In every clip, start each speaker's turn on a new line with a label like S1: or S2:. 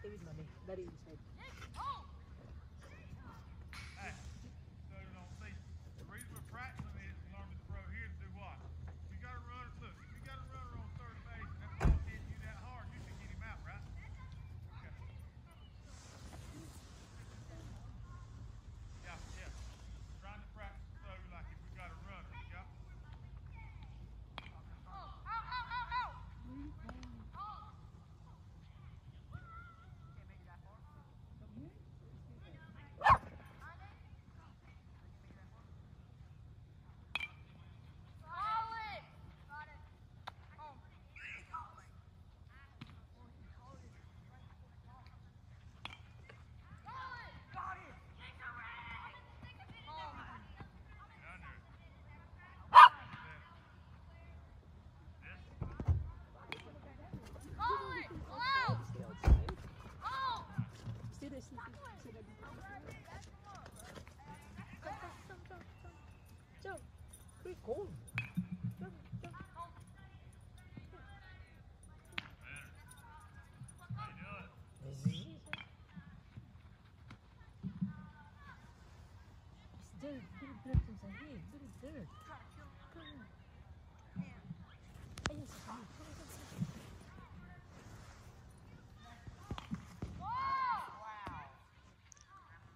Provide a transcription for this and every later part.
S1: stay with mommy. Daddy inside. Oh! Jump. Great goal. Jump, jump. Dirt, dirt, dirt,
S2: dirt, dirt.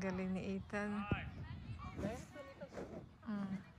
S2: Galing ni Ethan.
S1: Mm.